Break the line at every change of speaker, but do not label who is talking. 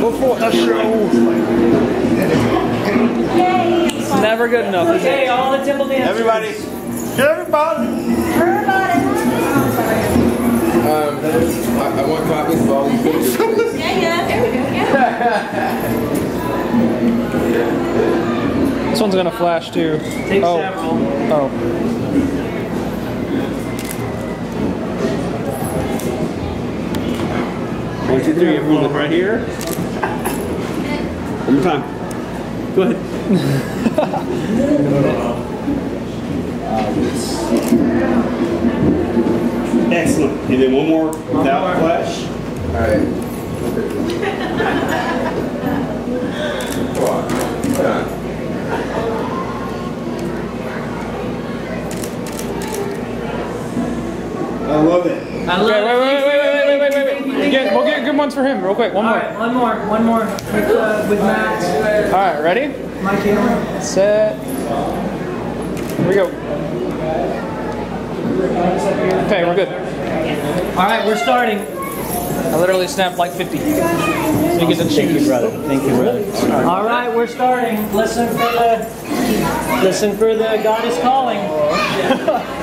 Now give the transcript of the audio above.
Before the show. It's never good enough,
Okay, all the Timble dancers.
Everybody. Everybody.
Um, I, I want copies of all these pictures.
Yeah, yeah, there we go. Yeah.
This one's gonna flash too.
Take
oh.
several.
Oh.
One, two, three. Everyone look right here. One more time. Go ahead. Excellent. And then one more without flash.
All right. Come on.
I love it.
I love
Okay,
it.
wait, wait, wait, wait, wait. Get, we'll get good ones for him, real quick. One
All
more.
right, one more, one more with, uh, with Max.
All right, ready?
My camera.
Set. Here we go. Okay, we're good.
All right, we're starting.
I literally snapped like 50. You get to choose.
brother. Thank you, brother.
All right, we're starting. Listen for the, listen for the God is calling.